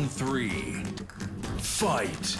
Round three. Fight.